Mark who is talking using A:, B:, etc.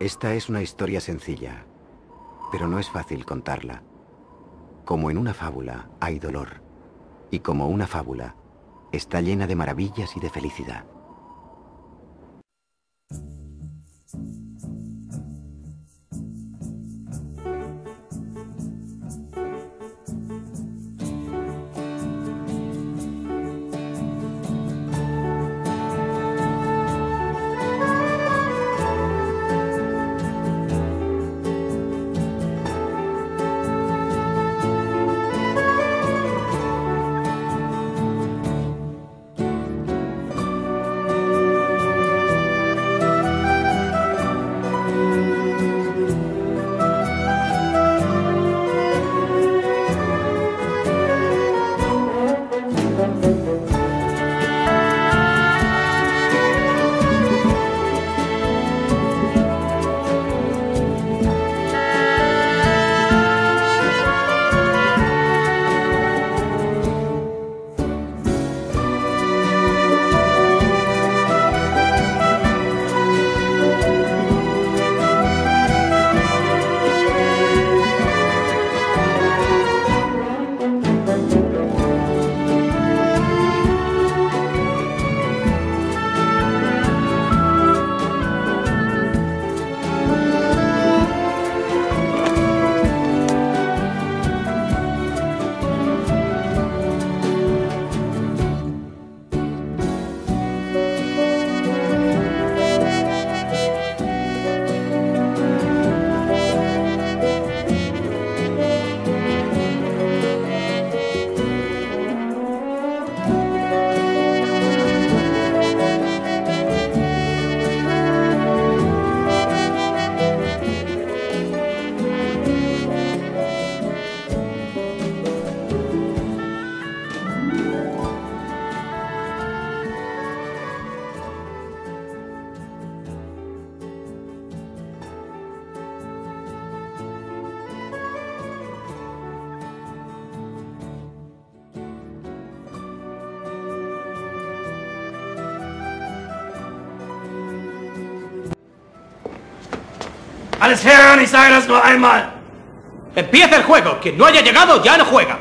A: Esta es una historia sencilla, pero no es fácil contarla. Como en una fábula hay dolor, y como una fábula está llena de maravillas y de felicidad.
B: Alles Herren, ich sage das nur einmal. Empieza el juego. Quien no haya llegado ya no juega.